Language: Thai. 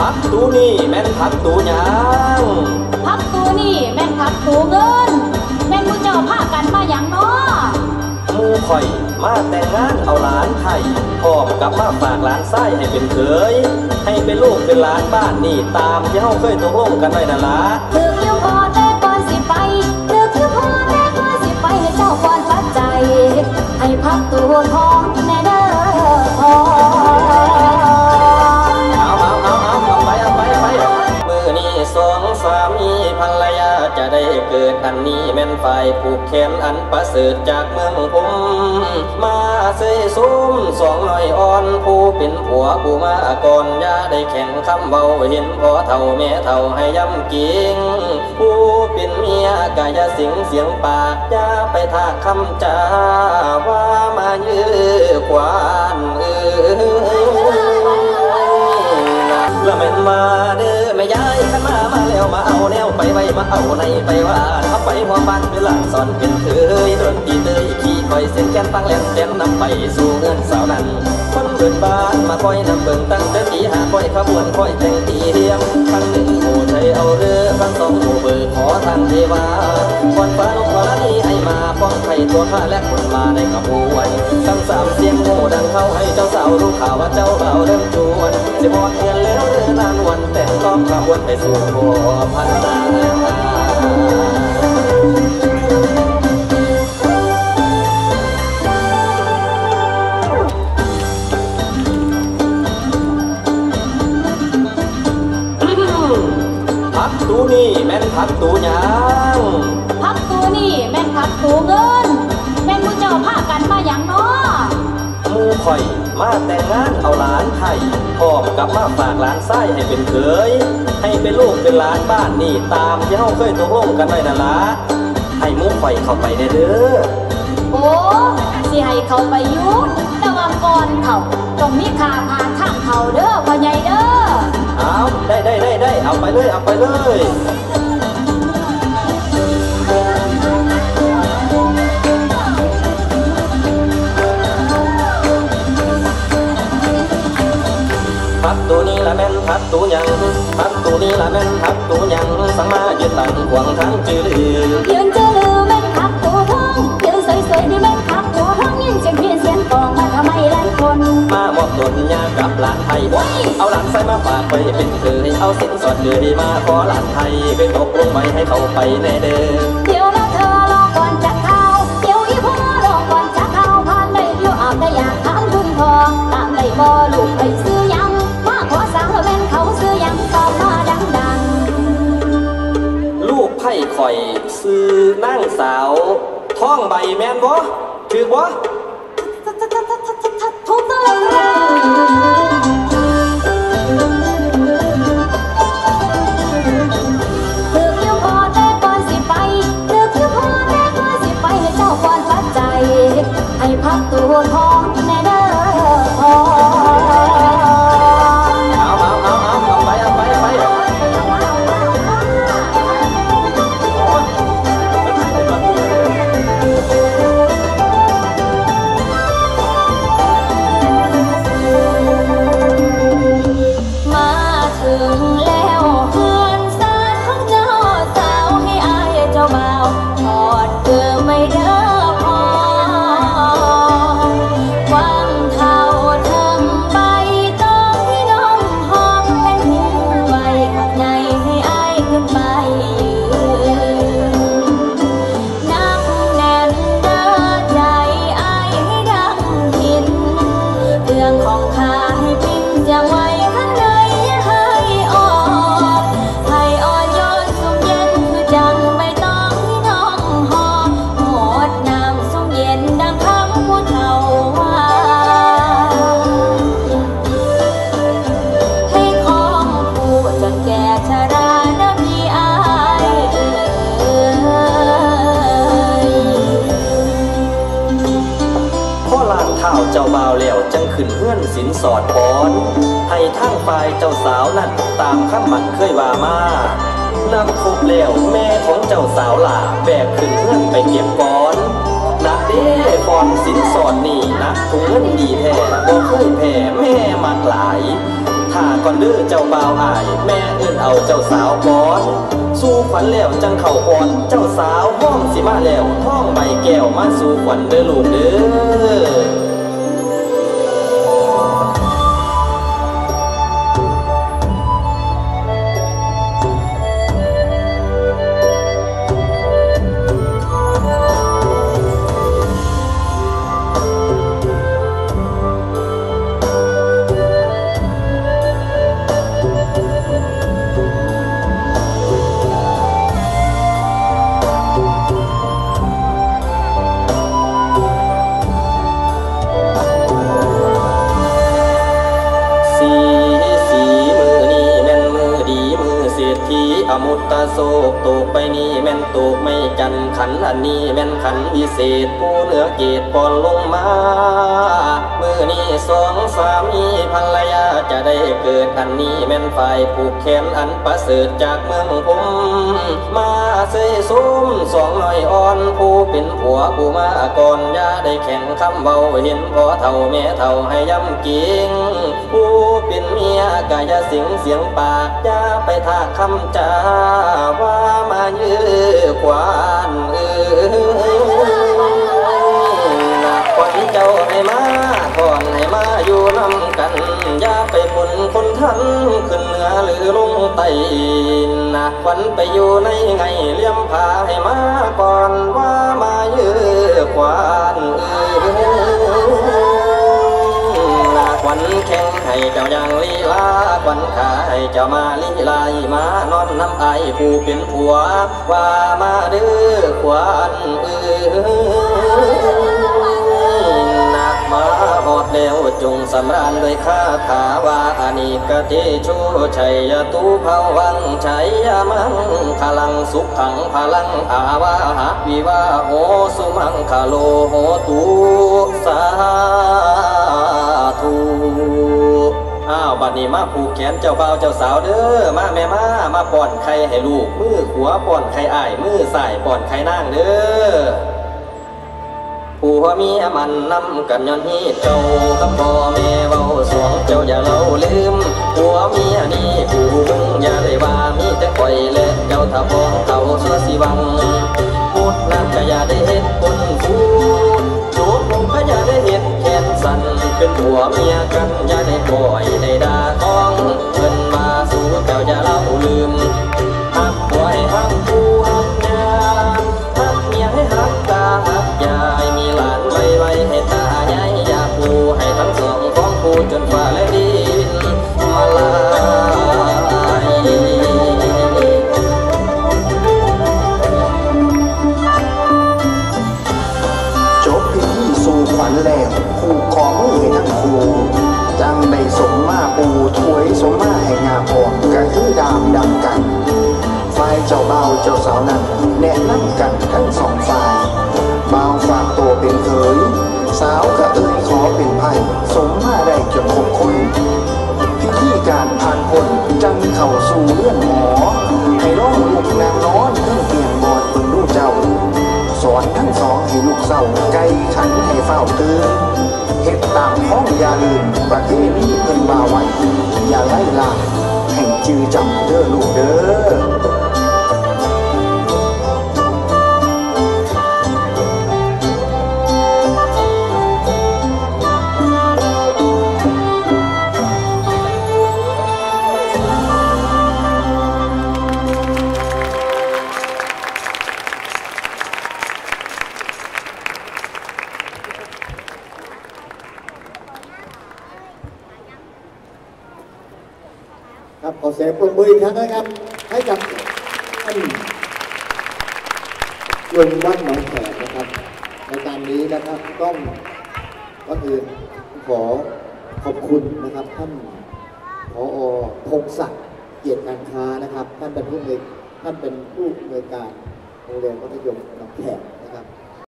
พักตูนี่แม่นพักตูหยังพักตูนี่แม่นพักตูเงิน แม่นมูเจ้าพากันมาอย่างน้อหมูข่อยมาแต่งงานเอาหลานไทยพร้อมกับมาฝากหลานไส้ให้เป็นเคย ให้เป็นลูกเป็นหลานบ้านนี่ตามที่เฮาเคยตกลงกันไว้นั่นล่ะิดอันนี้แม่นฝ่ายผูกแขนอันประเสริฐจากเมืองพมมาเสยซุ้มสองหน่อยอ่อนผู้เป็นผัวผู้มาก่อนอย่าได้แข่งคำเบาเห็นพอเท่าแม่เท่าให้ย้ำกิงผู้เป็นเมียกายสิงเสียงปากอย่าไปทากคำจาว่ามายื้อขวานเอ้ยละแม่นมาเด้ มาเอาในไปว่าทับไปหัวบ้านเป็นหลังสอนเป็นเคยโดนตีเตยขี่คอยเส้นแขนตั้งแหลมเต้นนำไปสู่เงินสาวนั้น คนเดินบ้านมาคอยนำเบิ่งตั้งแต่ตีหาคอยขบวนคอยแต่งตีเทียมครั้งหนึ่งโหใจเอาเรือครั้งสองโหเบิกขอทางเทวาก่อนฟ้าลงฟ้านี้ให้มาป้องไข่ตัวข้าและคนมาในขบวนทั้งสามเสียงโหดังเข้าให้เจ้าสาวรู้ข่าวว่าเจ้าเบาเริ่มจวนสิบอดเงินแล้ว เรือนานวันแต่งต้องขวนไปสู่หัวพันนาพักตูนี่แม่นพักตูยังพักตูนี่แม่นพักตูเงินแม่นมูเจ้าพากันมาอย่างน้อ มูข่อย มาแต่งงานเอาหลานไทยพร้อมกับมาฝากหลานไส้ให้เป็นเคย ให้เป็นลูกเป็นหลานบ้านนี่ตามที่เฮาเคยตกลงกันไว้นั่นล่ะให้หมูข่อยเข้าไปได้เด้อโอ้สิให้เขาไปอยุแต่ว่าก่อนเขาต้องมีค่าผ่านทางเขาเด้อพ่อใหญ่เด้อเอาได้ได้ได้ได้เอาไปเลยเอาไปเลย ละแม่นพักตัวหยังพักตัวนี้ละแม่นพักตัวหยังสังมายืนตั้งขวางทางจือลือยืนเจอลือแม่นขับตัวท้องยืนสวยๆนี่แม่นขับตัวท้องยินเสียงเพี้ยนเสียงกลองมาทำไมหลายคนมามอบตนยากับหลานไทยเอาหลานไส้มาฝากไปเป็นเคยเอาสินสอดเลยมาขอหลานไทยไปตกลงไว้ให้เขาไปแน่เด้อเดี๋ยวนะเธอ ข่อยซื้อนั่งสาว ท่องใบแมนบ่ถือบ่ รื่ สินสอดปอน ให้ทางฝ่ายเจ้าสาวนั้นตามคำหมันเคยว่ามานับครบแล้วแม่ของเจ้าสาวหล่าแบกขึ้นเพื่อนไปเก็บก่อนนักเด้ฟอนสินสอดนี่นักถุงเงินดีแท้บ่เคยแพ้แม่มากหลายถ้าก่อนเด้อเจ้าบ่าวอาย แม่เอื้นเอาเจ้าสาวก่อน สู่ขวัญแล้วจังเข้าก่อนเจ้าสาวห้องสิมาแล้วห้องใบแก้วมาสู่ขวัญเด้อลูกเด้อ มุตตะโศกตกไปนี่แม่นตกไม่จันขันอันนี้แม่นขันวิเศษผู้เหนือเกตปอนลงมามือนี้สองสามีภรรยาจะได้เกิดอันนี้แม่นฝ่ายผูกแขนอันประเสริฐจากเมืองพมมาเสยซุ้มสองหน่อยอ่อนผู้เป็นผัวผู้มาก่อนอย่าได้แข่งคำเบาเห็นพอเท่าแม่เท่าให้ย้ำกิง เป็นเมียก็อย่าเสียงเสียงปากอย่าไปทากคำจาว่ามายื้อขวานเออนักคนเจ้าให้มาก่อนให้มาอยู่นำกันอย่าไปผลคนทันขึ้นเหนือหรือลงใต้นักวันไปอยู่ในไงเลี้ยมพาให้มาก่อนว่ามายื้อขวาน ให้เจ้ายังลีลาควันขาให้เจ้ามาลีลายมานอนน้ำไอผู้เป็นผัว ว่ามาเด้อควันเออนักมาหอดแล้วจงสำราญด้วยคาถาว่าอานิกเตชูชัยยตูภาวังชัยยมังพลังสุขขังพลังอาวาหวิวาโหสุมังคาโลโหตุสาธุ อ้าวบัดนี้มาผูกแขนเจ้าบ่าวเจ้าสาวเด้อมาแม่มามาป้อนไข่ให้ลูกมือขวป้อนไข่อ้ายมือซ้ายป้อนไข่นางเด้อผัวเมียมันนำกันย้อนฮีดเจ้ากับพ่อแม่เว้าสวงเจ้าอย่าเล่าลืมผัวเมียนี่ผู้มึงอย่าได้ว่ามีแต่ข่อยและเจ้าถ้าพ้องเขาเสือสิวังพูดน้ำก็อย่าได้เฮ็ดคนฟูจูบลงก็อย่าได้เฮ็ดแขนสั่นเป็นผัวเมียกันอย่าได้ปล่อย ขวัญแล้วคู่ขอมือให้ทั้งคู่จังได้สมมาปูถวยสมมาแห่งาพอกก็คือดามดำกันฝ่ายเจ้าบ่าวเจ้าสาวนั้นแนะนำกันทั้งสองฝ่ายบ่าวฝากตัวเป็นเขยสาวก็เอ่ยขอเป็นไพ่สมมาได้จนครบคน ตื่นเห็ดตามข้องอย่าลืมประเทศนี้เพิ่นบาไว้ นะครับ ให้กับท่านลุงวัดหนองแขกนะครับ ในการนี้นะครับต้องก็คือขอขอบคุณนะครับท่านผอพงศักดิ์เกียรติการค้านะครับ ท่านเป็นผู้ในท่านเป็นผู้ในวยการโรงเรียนมัธยมหนองแขก